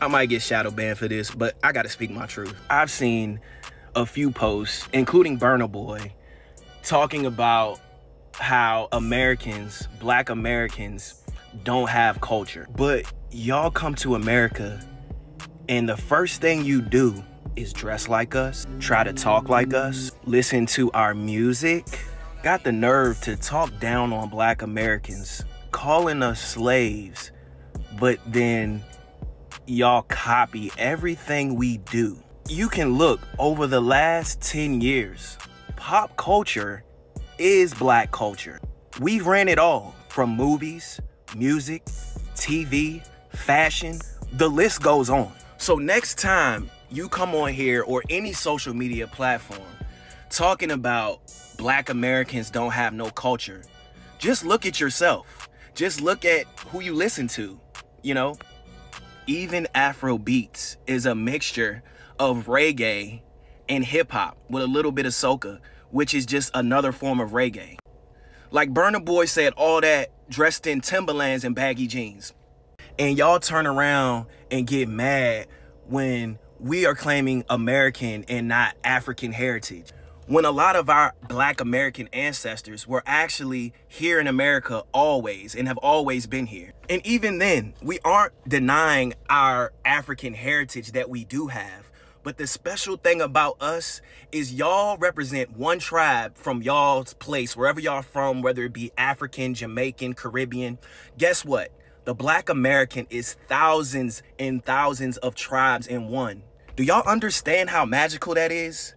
I might get shadow banned for this, but I gotta speak my truth. I've seen a few posts, including Burna Boy, talking about how Americans, black Americans, don't have culture. But y'all come to America and the first thing you do is dress like us, try to talk like us, listen to our music. Got the nerve to talk down on black Americans, calling us slaves, but then y'all copy everything we do. You can look over the last 10 years, pop culture is black culture. We've ran it all from movies, music, TV, fashion, the list goes on. So next time you come on here or any social media platform talking about black Americans don't have no culture, just look at yourself. Just look at who you listen to, you know? Even Afro beats is a mixture of reggae and hip hop with a little bit of soca, which is just another form of reggae. Like Burna Boy said, all that dressed in Timberlands and baggy jeans. And y'all turn around and get mad when we are claiming American and not African heritage. When a lot of our black American ancestors were actually here in America always and have always been here. And even then, we aren't denying our African heritage that we do have. But the special thing about us is y'all represent one tribe from y'all's place, wherever y'all from, whether it be African, Jamaican, Caribbean. Guess what? The black American is thousands and thousands of tribes in one. Do y'all understand how magical that is?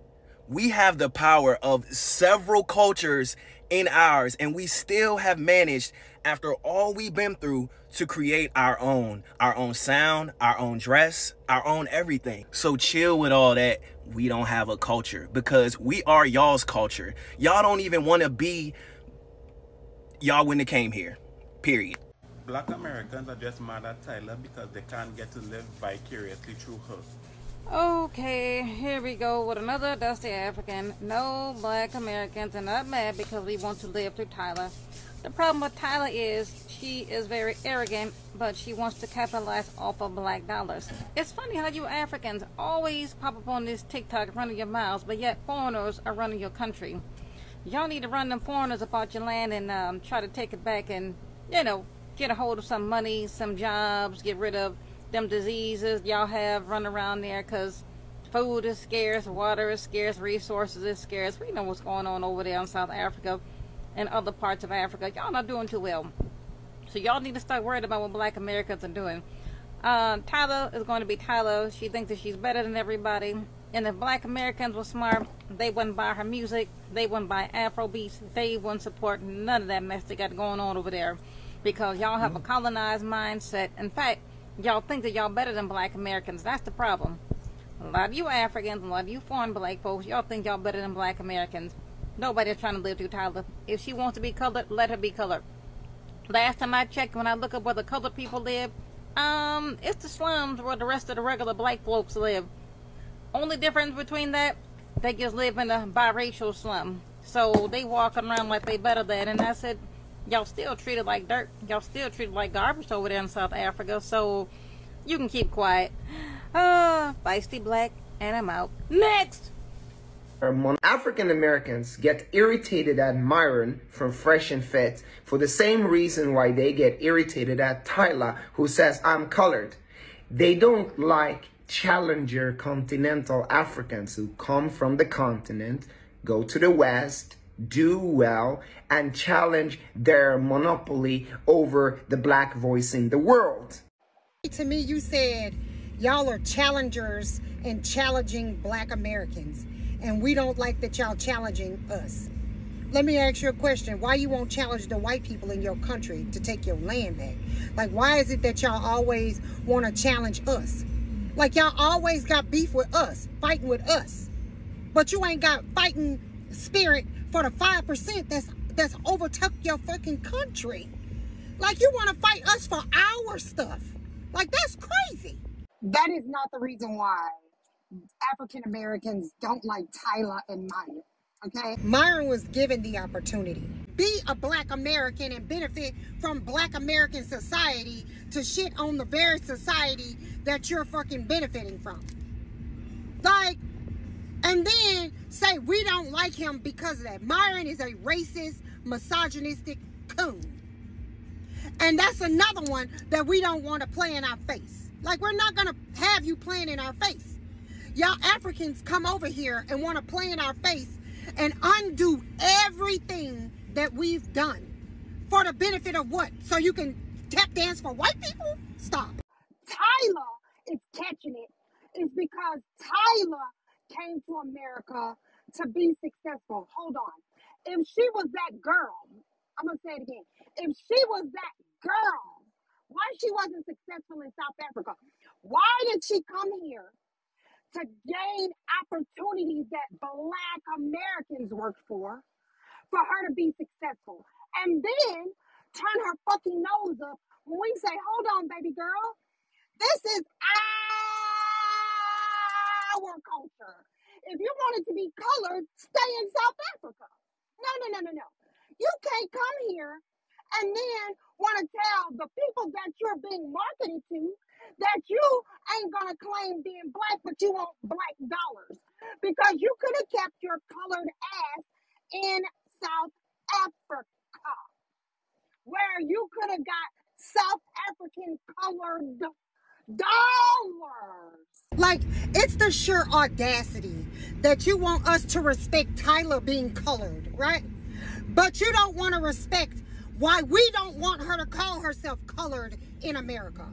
We have the power of several cultures in ours, and we still have managed, after all we've been through, to create our own. Our own sound, our own dress, our own everything. So chill with all that. We don't have a culture because we are y'all's culture. Y'all don't even want to be y'all when they came here. Period. Black Americans are just mad at Tyler because they can't get to live vicariously through her. Okay, here we go with another Dusty African. No black Americans are not mad because we want to live through Tyler. The problem with Tyler is she is very arrogant, but she wants to capitalize off of black dollars. It's funny how you Africans always pop up on this TikTok running your mouths, but yet foreigners are running your country. Y'all need to run them foreigners about your land and um, try to take it back and, you know, get a hold of some money, some jobs, get rid of them diseases y'all have run around there because food is scarce, water is scarce, resources is scarce. We know what's going on over there in South Africa and other parts of Africa. Y'all not doing too well. So y'all need to start worried about what black Americans are doing. Uh, Tyla is going to be Tyler. She thinks that she's better than everybody. And if black Americans were smart, they wouldn't buy her music. They wouldn't buy Afro beats. They wouldn't support none of that mess they got going on over there. Because y'all have a colonized mindset. In fact, y'all think that y'all better than black Americans. That's the problem. A lot of you Africans, a lot of you foreign black folks, y'all think y'all better than black Americans. Nobody's trying to live through Tyla. If she wants to be colored, let her be colored. Last time I checked, when I look up where the colored people live, um, it's the slums where the rest of the regular black folks live. Only difference between that, they just live in a biracial slum. So they walking around like they better than. And I said, y'all still treated like dirt. Y'all still treated like garbage over there in South Africa. So you can keep quiet. Uh, feisty black, and I'm out. Next! African Americans get irritated at Myron from Fresh and Fit for the same reason why they get irritated at Tyler, who says, I'm colored. They don't like challenger continental Africans who come from the continent, go to the West, do well, and challenge their monopoly over the black voice in the world. To me, you said y'all are challengers and challenging black Americans and we don't like that y'all challenging us. Let me ask you a question. Why you won't challenge the white people in your country to take your land back? Like, why is it that y'all always want to challenge us? Like, y'all always got beef with us, fighting with us. But you ain't got fighting spirit for the 5% that's, that's overtook your fucking country. Like, you want to fight us for our stuff. Like, that's crazy. That is not the reason why African Americans don't like Tyler and Myron. Okay? Myron was given the opportunity. Be a black American and benefit from black American society to shit on the very society that you're fucking benefiting from. Like, and then say we don't like him because of that. Myron is a racist, misogynistic coon. And that's another one that we don't want to play in our face. Like, we're not going to have you playing in our face. Y'all Africans come over here and want to play in our face and undo everything that we've done for the benefit of what? So you can tap dance for white people? Stop. Tyler is catching it. it is because Tyler came to America to be successful. Hold on. If she was that girl, I'm going to say it again. If she was that girl, why she wasn't successful in South Africa? Why did she come here to gain opportunities that black Americans worked for, for her to be successful? And then turn her fucking nose up when we say, hold on, baby girl, this is our culture. If you wanted to be colored, stay in South Africa. No, no, no, no, no. You can't come here and then want to tell the people that you're being marketed to that you ain't gonna claim being black, but you want black dollars because you could have kept your colored ass in South Africa, where you could have got South African colored. Like, it's the sheer audacity that you want us to respect Tyler being colored, right? But you don't want to respect why we don't want her to call herself colored in America.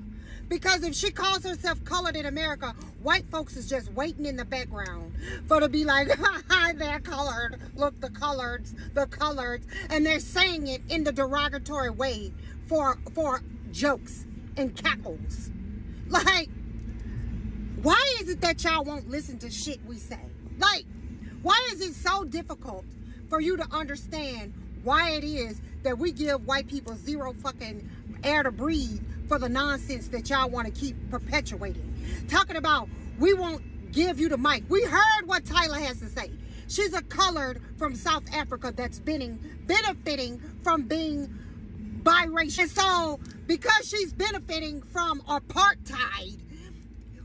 Because if she calls herself colored in America, white folks is just waiting in the background for to be like, hi, they're colored. Look, the coloreds, the coloreds. And they're saying it in the derogatory way for, for jokes and cackles. Like, why is it that y'all won't listen to shit we say? Like, why is it so difficult for you to understand why it is that we give white people zero fucking air to breathe for the nonsense that y'all want to keep perpetuating? Talking about we won't give you the mic. We heard what Tyler has to say. She's a colored from South Africa that's benefiting, benefiting from being biracial. And so, because she's benefiting from apartheid,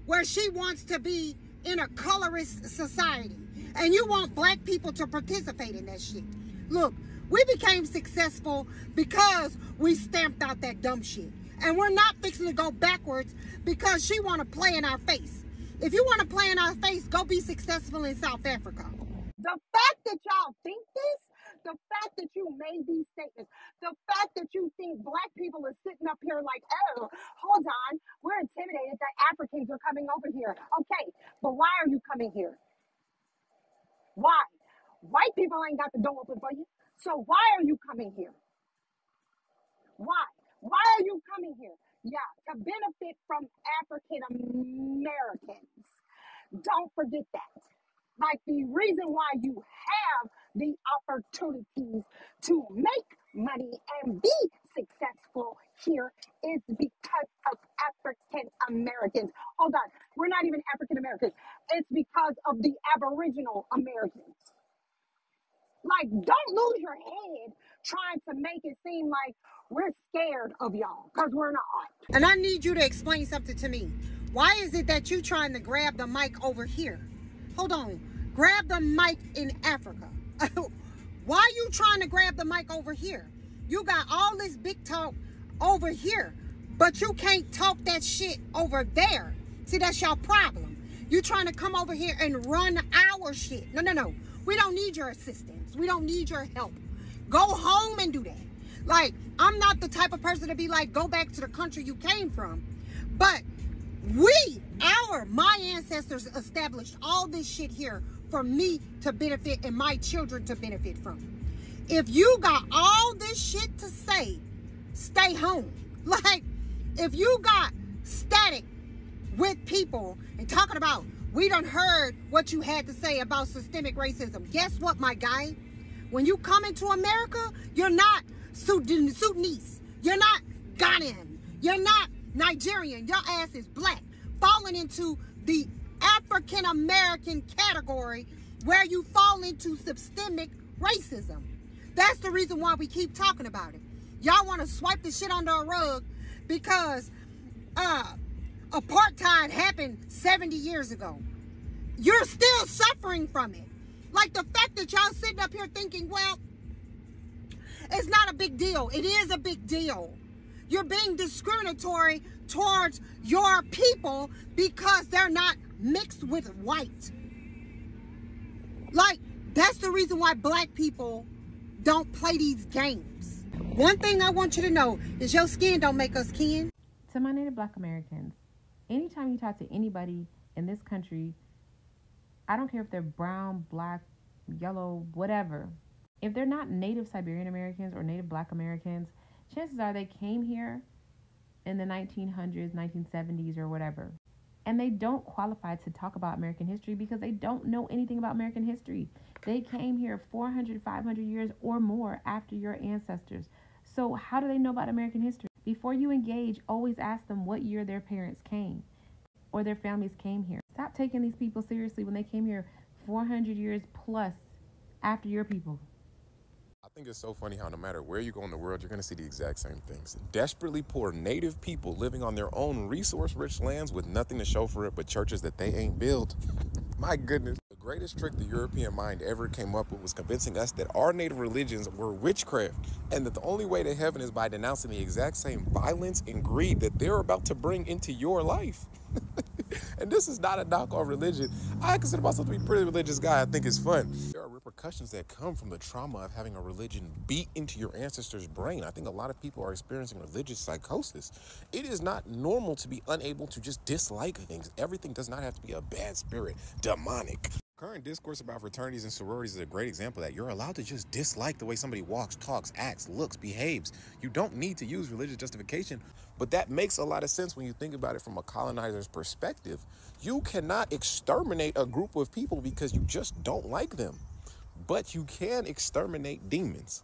where she wants to be in a colorist society, and you want black people to participate in that shit. Look, we became successful because we stamped out that dumb shit. And we're not fixing to go backwards because she want to play in our face. If you want to play in our face, go be successful in South Africa. The fact that y'all think this the fact that you made these statements, the fact that you think black people are sitting up here like, oh, hold on, we're intimidated that Africans are coming over here. Okay, but why are you coming here? Why? White people ain't got the door open for you. So why are you coming here? Why? Why are you coming here? Yeah, to benefit from African Americans. Don't forget that. Like the reason why you have the opportunities to make money and be successful here is because of African Americans. Hold on, we're not even African Americans. It's because of the Aboriginal Americans. Like, don't lose your head trying to make it seem like we're scared of y'all because we're not. And I need you to explain something to me. Why is it that you're trying to grab the mic over here? Hold on. Grab the mic in Africa. Why are you trying to grab the mic over here? You got all this big talk over here, but you can't talk that shit over there. See, that's your problem. You trying to come over here and run our shit. No, no, no. We don't need your assistance. We don't need your help. Go home and do that. Like, I'm not the type of person to be like, go back to the country you came from. But we, our, my ancestors established all this shit here for me to benefit and my children to benefit from. If you got all this shit to say, stay home. Like, if you got static with people and talking about, we done heard what you had to say about systemic racism. Guess what, my guy? When you come into America, you're not Sudanese. You're not Ghanaian. You're not Nigerian. Your ass is black. Falling into the African American category where you fall into systemic racism. That's the reason why we keep talking about it. Y'all want to swipe the shit under a rug because uh Apartheid happened 70 years ago. You're still suffering from it. Like the fact that y'all sitting up here thinking, well, it's not a big deal. It is a big deal. You're being discriminatory towards your people because they're not mixed with white. Like, that's the reason why black people don't play these games. One thing I want you to know is your skin don't make us kin. To my native black Americans, anytime you talk to anybody in this country, I don't care if they're brown, black, yellow, whatever, if they're not native Siberian Americans or native black Americans, chances are they came here in the 1900s, 1970s, or whatever. And they don't qualify to talk about American history because they don't know anything about American history. They came here 400, 500 years or more after your ancestors. So, how do they know about American history? Before you engage, always ask them what year their parents came or their families came here. Stop taking these people seriously when they came here 400 years plus after your people. I think it's so funny how no matter where you go in the world, you're going to see the exact same things. Desperately poor native people living on their own resource rich lands with nothing to show for it but churches that they ain't built. My goodness. The greatest trick the European mind ever came up with was convincing us that our native religions were witchcraft and that the only way to heaven is by denouncing the exact same violence and greed that they're about to bring into your life. and this is not a knock on religion. I consider myself to be a pretty religious guy. I think it's fun. Repercussions that come from the trauma of having a religion beat into your ancestors' brain. I think a lot of people are experiencing religious psychosis. It is not normal to be unable to just dislike things. Everything does not have to be a bad spirit, demonic. Current discourse about fraternities and sororities is a great example that you're allowed to just dislike the way somebody walks, talks, acts, looks, behaves. You don't need to use religious justification, but that makes a lot of sense when you think about it from a colonizer's perspective. You cannot exterminate a group of people because you just don't like them, but you can exterminate demons.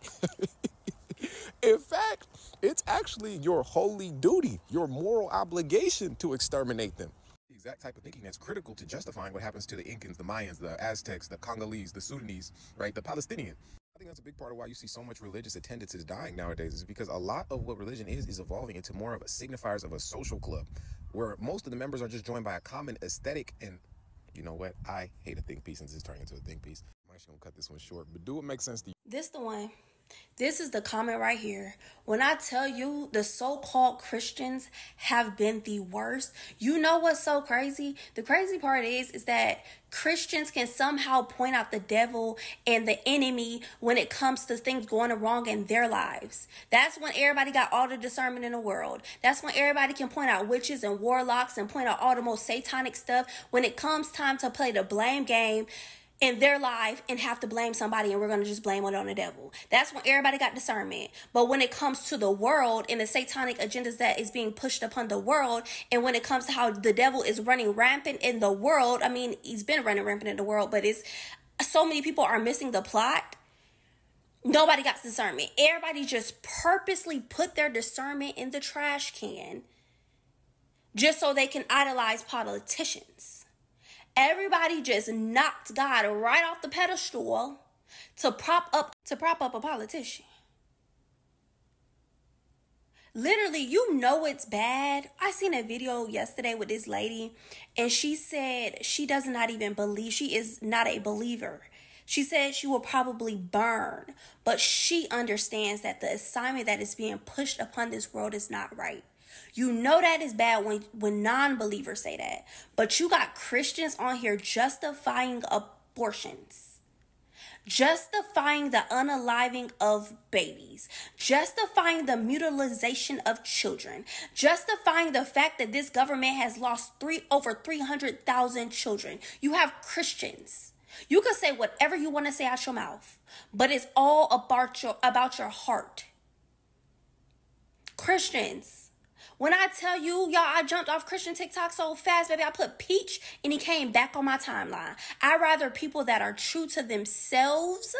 In fact, it's actually your holy duty, your moral obligation to exterminate them The exact type of thinking that's critical to justifying what happens to the Incans, the Mayans, the Aztecs, the Congolese, the Sudanese, right? The Palestinian. I think that's a big part of why you see so much religious attendance is dying nowadays is because a lot of what religion is is evolving into more of a signifiers of a social club where most of the members are just joined by a common aesthetic and you know what? I hate a think piece and this is turning into a think piece. Actually gonna cut this one short, but do what makes sense to you. This the one. This is the comment right here. When I tell you the so called Christians have been the worst, you know what's so crazy? The crazy part is, is that Christians can somehow point out the devil and the enemy when it comes to things going wrong in their lives. That's when everybody got all the discernment in the world. That's when everybody can point out witches and warlocks and point out all the most satanic stuff. When it comes time to play the blame game, in their life and have to blame somebody and we're going to just blame it on the devil. That's when everybody got discernment. But when it comes to the world and the satanic agendas that is being pushed upon the world, and when it comes to how the devil is running rampant in the world, I mean, he's been running rampant in the world, but it's so many people are missing the plot. Nobody got discernment. Everybody just purposely put their discernment in the trash can just so they can idolize politicians. Everybody just knocked God right off the pedestal to prop up to prop up a politician. Literally, you know it's bad. I seen a video yesterday with this lady and she said she does not even believe she is not a believer. She said she will probably burn, but she understands that the assignment that is being pushed upon this world is not right. You know that is bad when when non-believers say that. But you got Christians on here justifying abortions. Justifying the unaliving of babies, justifying the mutilization of children, justifying the fact that this government has lost three over 300,000 children. You have Christians you can say whatever you want to say out your mouth, but it's all about your about your heart. Christians, when I tell you, y'all, I jumped off Christian TikTok so fast, baby. I put peach and he came back on my timeline. I rather people that are true to themselves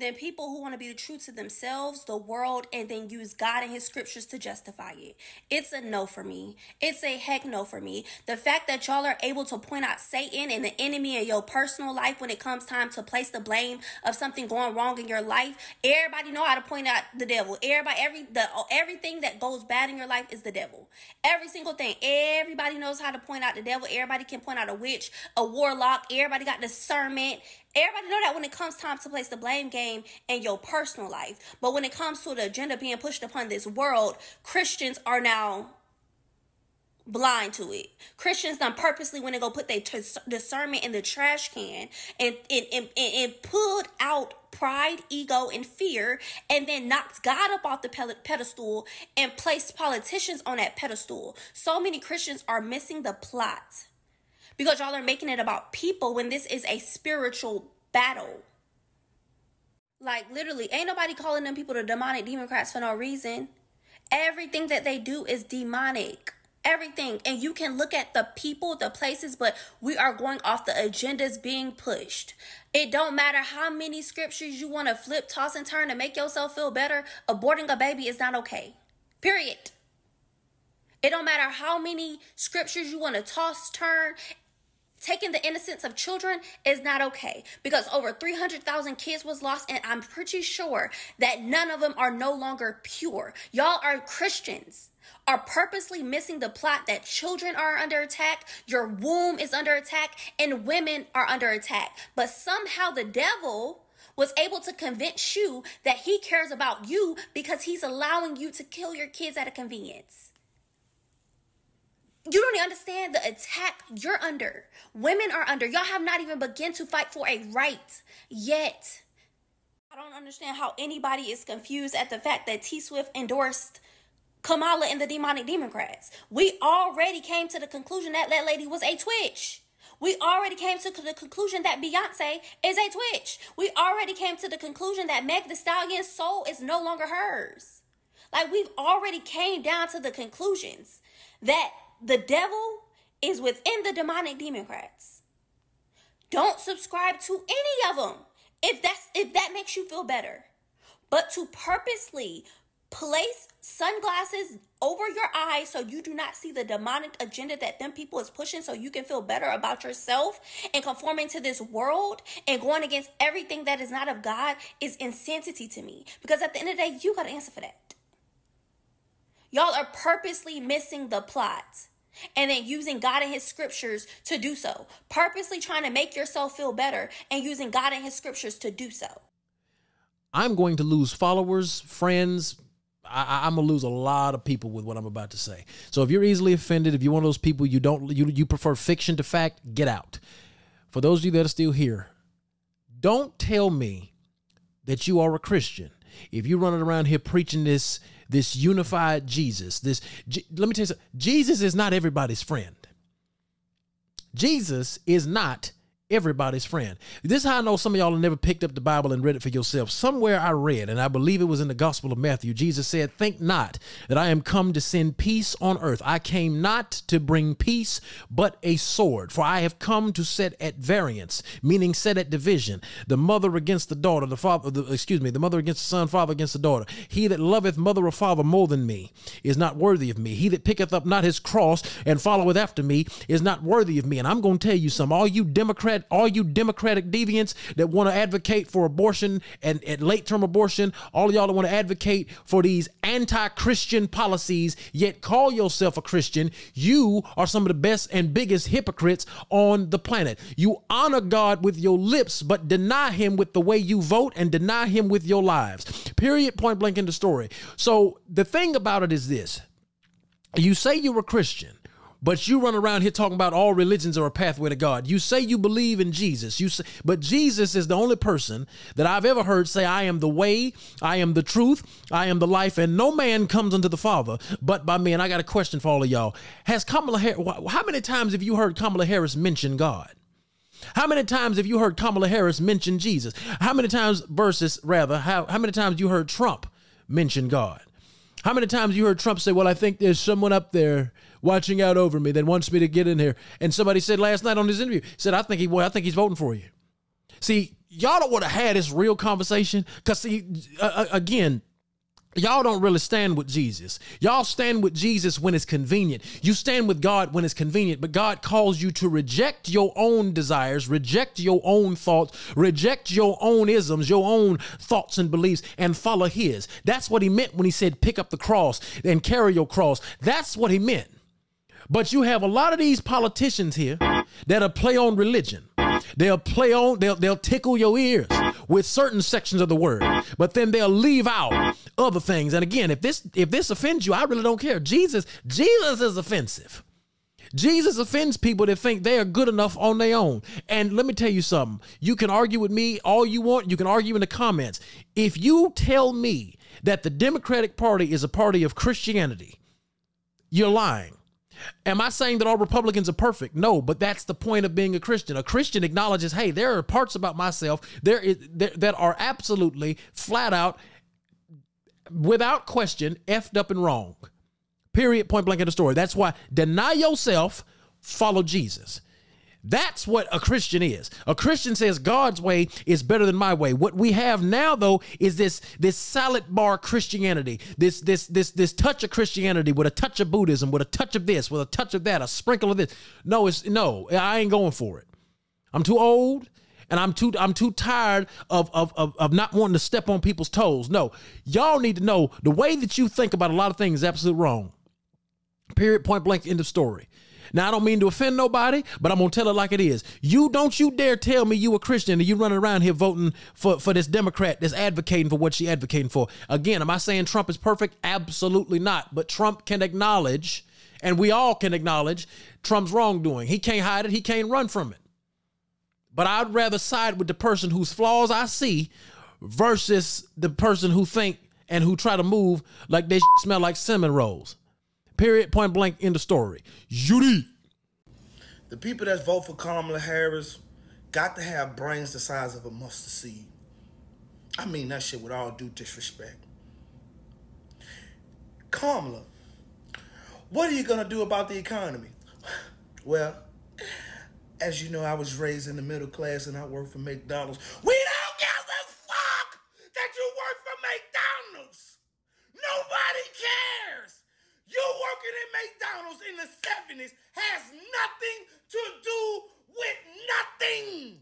than people who want to be true to themselves, the world, and then use God and His scriptures to justify it. It's a no for me. It's a heck no for me. The fact that y'all are able to point out Satan and the enemy in your personal life when it comes time to place the blame of something going wrong in your life, everybody know how to point out the devil. Everybody, every the everything that goes bad in your life is the devil. Every single thing. Everybody knows how to point out the devil. Everybody can point out a witch, a warlock. Everybody got discernment. Everybody know that when it comes time to place the blame game in your personal life. But when it comes to the agenda being pushed upon this world, Christians are now blind to it. Christians done purposely when they go put their discernment in the trash can and, and, and, and put out pride, ego, and fear, and then knocked God up off the pedestal and placed politicians on that pedestal. So many Christians are missing the plot because y'all are making it about people when this is a spiritual battle. Like literally, ain't nobody calling them people the demonic democrats for no reason. Everything that they do is demonic. Everything. And you can look at the people, the places, but we are going off the agendas being pushed. It don't matter how many scriptures you want to flip, toss, and turn to make yourself feel better. Aborting a baby is not okay. Period. It don't matter how many scriptures you want to toss, turn, taking the innocence of children is not okay because over 300,000 kids was lost and I'm pretty sure that none of them are no longer pure. Y'all are Christians are purposely missing the plot that children are under attack, your womb is under attack, and women are under attack. But somehow the devil was able to convince you that he cares about you because he's allowing you to kill your kids at a convenience you don't understand the attack you're under. Women are under. Y'all have not even begun to fight for a right yet. I don't understand how anybody is confused at the fact that T Swift endorsed Kamala and the demonic Democrats. We already came to the conclusion that that lady was a twitch. We already came to the conclusion that Beyonce is a twitch. We already came to the conclusion that Meg the Stallion's soul is no longer hers. Like we've already came down to the conclusions that the devil is within the demonic democrats. Don't subscribe to any of them if that's if that makes you feel better. But to purposely place sunglasses over your eyes so you do not see the demonic agenda that them people is pushing so you can feel better about yourself and conforming to this world and going against everything that is not of God is insanity to me because at the end of the day you got to answer for that. Y'all are purposely missing the plot and then using God and His scriptures to do so. Purposely trying to make yourself feel better and using God and His scriptures to do so. I'm going to lose followers, friends. I, am gonna lose a lot of people with what I'm about to say. So if you're easily offended, if you're one of those people you don't you you prefer fiction to fact, get out. For those of you that are still here, don't tell me that you are a Christian if you're running around here preaching this this unified Jesus, this let me tell you something. Jesus is not everybody's friend. Jesus is not everybody's friend. This is how I know some of y'all have never picked up the Bible and read it for yourself. Somewhere I read, and I believe it was in the Gospel of Matthew, Jesus said, Think not that I am come to send peace on earth. I came not to bring peace, but a sword. For I have come to set at variance, meaning set at division, the mother against the daughter, the father, the, excuse me, the mother against the son, father against the daughter. He that loveth mother or father more than me is not worthy of me. He that picketh up not his cross and followeth after me is not worthy of me. And I'm going to tell you some, all you Democrat all you Democratic deviants that want to advocate for abortion and, and late term abortion, all y'all that want to advocate for these anti Christian policies, yet call yourself a Christian, you are some of the best and biggest hypocrites on the planet. You honor God with your lips, but deny Him with the way you vote and deny Him with your lives. Period, point blank in the story. So the thing about it is this you say you're a Christian. But you run around here talking about all religions are a pathway to God. You say you believe in Jesus. You say, but Jesus is the only person that I've ever heard say, I am the way, I am the truth, I am the life, and no man comes unto the Father but by me. And I got a question for all of y'all. Has Kamala Harris, how many times have you heard Kamala Harris mention God? How many times have you heard Kamala Harris mention Jesus? How many times, versus rather, how, how many times you heard Trump mention God? How many times you heard Trump say, Well, I think there's someone up there watching out over me that wants me to get in here? And somebody said last night on his interview, said, I think he well, I think he's voting for you. See, y'all don't want to have this real conversation because see, uh, again, Y'all don't really stand with Jesus. Y'all stand with Jesus when it's convenient. You stand with God when it's convenient, but God calls you to reject your own desires, reject your own thoughts, reject your own isms, your own thoughts and beliefs, and follow His. That's what He meant when He said, pick up the cross and carry your cross. That's what He meant. But you have a lot of these politicians here that are play on religion. They'll play on, they'll, they'll tickle your ears with certain sections of the word, but then they'll leave out other things. And again, if this if this offends you, I really don't care. Jesus, Jesus is offensive. Jesus offends people that think they are good enough on their own. And let me tell you something. You can argue with me all you want. You can argue in the comments. If you tell me that the Democratic Party is a party of Christianity, you're lying. Am I saying that all Republicans are perfect? No, but that's the point of being a Christian. A Christian acknowledges, hey, there are parts about myself there is there, that are absolutely flat out, without question, effed up and wrong. Period. Point blank in the story. That's why deny yourself, follow Jesus. That's what a Christian is. A Christian says God's way is better than my way. What we have now though is this this salad bar Christianity. This this this this touch of Christianity with a touch of Buddhism, with a touch of this, with a touch of that, a sprinkle of this. No, it's no, I ain't going for it. I'm too old and I'm too I'm too tired of, of of of not wanting to step on people's toes. No, y'all need to know the way that you think about a lot of things is absolutely wrong. Period. Point blank. End of story. Now I don't mean to offend nobody, but I'm gonna tell it like it is. You don't you dare tell me you a Christian and you running around here voting for, for this Democrat that's advocating for what she advocating for. Again, am I saying Trump is perfect? Absolutely not. But Trump can acknowledge, and we all can acknowledge Trump's wrongdoing. He can't hide it, he can't run from it. But I'd rather side with the person whose flaws I see versus the person who think and who try to move like they smell like cinnamon rolls. Period. Point blank. in the story. Judy. The people that vote for Kamala Harris got to have brains the size of a mustard seed. I mean that shit with all due disrespect. Kamala, what are you gonna do about the economy? Well, as you know, I was raised in the middle class and I worked for McDonald's. We don't give a fuck that you work for McDonald's. Nobody cares. You working at McDonald's in the 70s has nothing to do with nothing.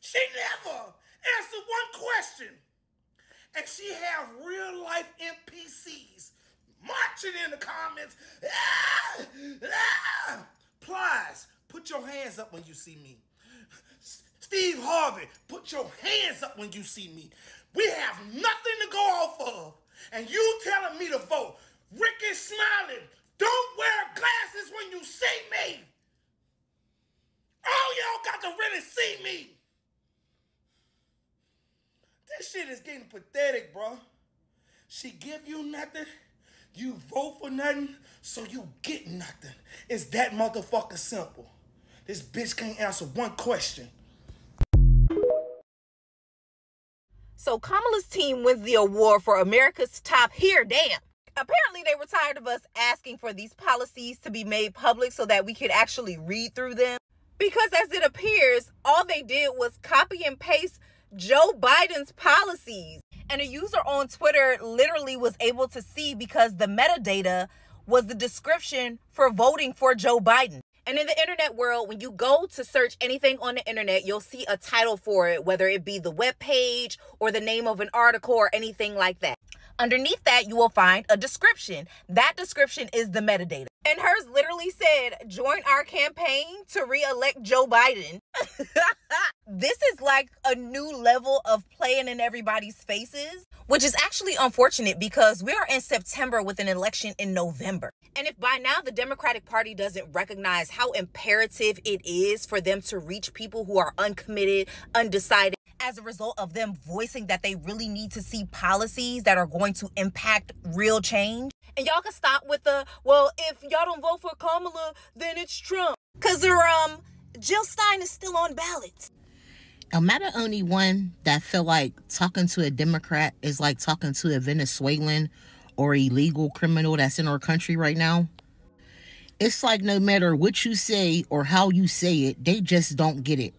She never answered one question. And she have real life NPCs marching in the comments. Ah, ah. Plies, put your hands up when you see me. Steve Harvey, put your hands up when you see me. We have nothing to go off of. And you telling me to vote. Rick is smiling. Don't wear glasses when you see me. All y'all got to really see me. This shit is getting pathetic, bro. She give you nothing, you vote for nothing, so you get nothing. It's that motherfucker simple. This bitch can't answer one question. So Kamala's team wins the award for America's top here. Damn. Apparently, they were tired of us asking for these policies to be made public so that we could actually read through them. Because as it appears, all they did was copy and paste Joe Biden's policies. And a user on Twitter literally was able to see because the metadata was the description for voting for Joe Biden. And in the internet world, when you go to search anything on the internet, you'll see a title for it, whether it be the web page or the name of an article or anything like that. Underneath that, you will find a description. That description is the metadata. And hers literally said, join our campaign to re-elect Joe Biden. this is like a new level of playing in everybody's faces, which is actually unfortunate because we are in September with an election in November. And if by now the Democratic Party doesn't recognize how imperative it is for them to reach people who are uncommitted, undecided, as a result of them voicing that they really need to see policies that are going to impact real change. And y'all can stop with the, well, if y'all don't vote for Kamala, then it's Trump. Cause they're, um, Jill Stein is still on ballots. Am I the only one that feel like talking to a Democrat is like talking to a Venezuelan or illegal criminal that's in our country right now? It's like no matter what you say or how you say it, they just don't get it.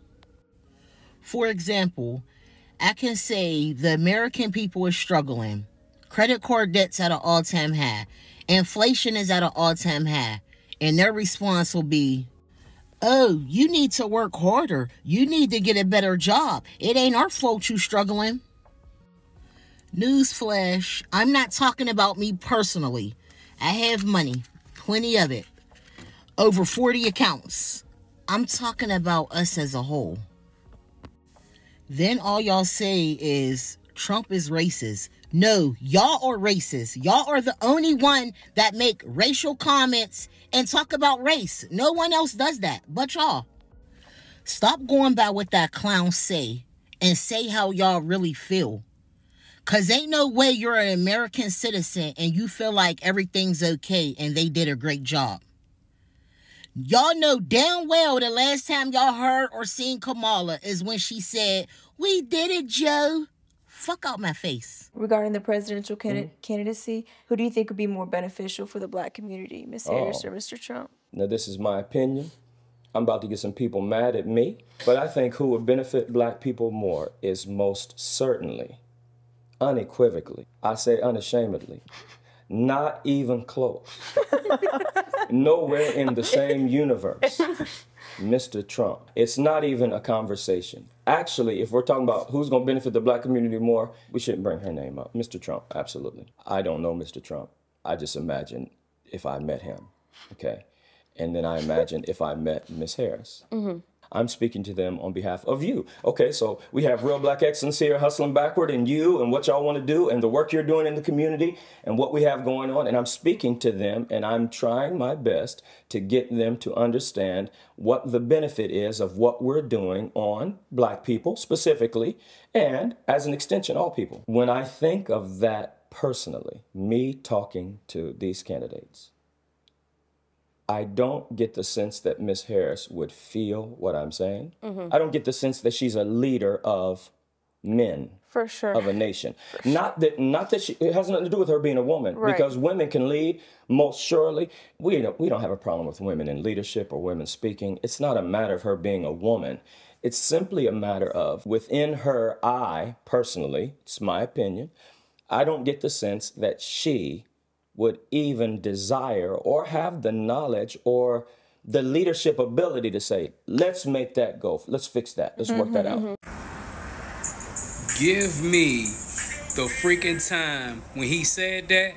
For example, I can say the American people are struggling. Credit card debt's at an all-time high. Inflation is at an all-time high. And their response will be, Oh, you need to work harder. You need to get a better job. It ain't our fault you struggling. Newsflash, I'm not talking about me personally. I have money, plenty of it. Over 40 accounts. I'm talking about us as a whole. Then all y'all say is Trump is racist. No, y'all are racist. Y'all are the only one that make racial comments and talk about race. No one else does that but y'all. Stop going by what that clown say and say how y'all really feel. Cause ain't no way you're an American citizen and you feel like everything's okay and they did a great job. Y'all know damn well the last time y'all heard or seen Kamala is when she said, We did it, Joe. Fuck out my face. Regarding the presidential can- mm-hmm. candidacy, who do you think would be more beneficial for the black community, Miss oh. Harris Oh. or Mr. Trump? Now, this is my opinion. I'm about to get some people mad at me, but I think who would benefit black people more is most certainly, unequivocally, I say unashamedly, not even close, nowhere in the same universe, Mr. Trump. It's not even a conversation. Actually, if we're talking about who's going to benefit the black community more, we shouldn't bring her name up. Mr. Trump, absolutely. I don't know Mr. Trump. I just imagine if I met him, okay? And then I imagine if I met Miss Harris. Mm-hmm. I'm speaking to them on behalf of you. Okay, so we have real black excellence here hustling backward and you and what y'all want to do and the work you're doing in the community and what we have going on. And I'm speaking to them and I'm trying my best to get them to understand what the benefit is of what we're doing on black people specifically and as an extension, all people. When I think of that personally, me talking to these candidates, I don't get the sense that Miss Harris would feel what I'm saying. Mhm. I don't get the sense that she's a leader of men For sure. of a nation. Not that not that she it has nothing to do with her being a woman Right. because women can lead most surely. We don't we don't have a problem with women in leadership or women speaking. It's not a matter of her being a woman. It's simply a matter of within her I personally, it's my opinion, I don't get the sense that she would even desire or have the knowledge or the leadership ability to say, let's make that go. Let's fix that. Let's work that out. Mm-hmm, mm-hmm. Give me the freaking time when he said that.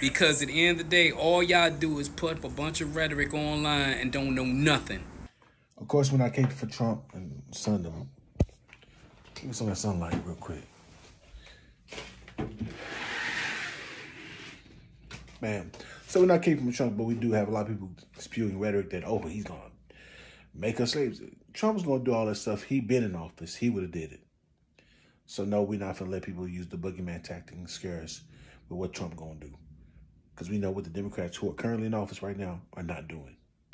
Because at the end of the day, all y'all do is put up a bunch of rhetoric online and don't know nothing. Of course, when I came for Trump and sunned him, give me some of that sunlight real quick. Man, so we're not keeping Trump, but we do have a lot of people spewing rhetoric that, oh, he's going to make us slaves. Trump's going to do all that stuff. He been in office. He would have did it. So no, we're not going to let people use the boogeyman tactic and scare us with what Trump going to do. Because we know what the Democrats who are currently in office right now are not doing.